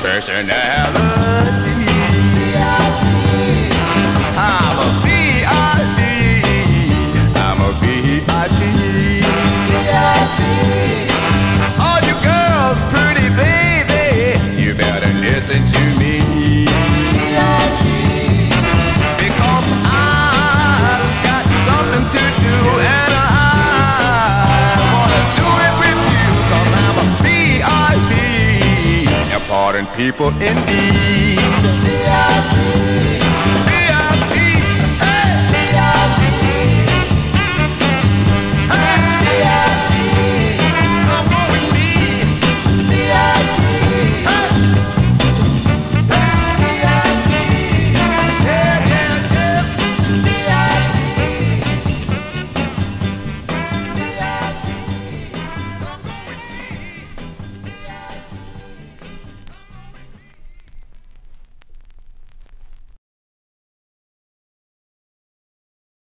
personality. people indeed.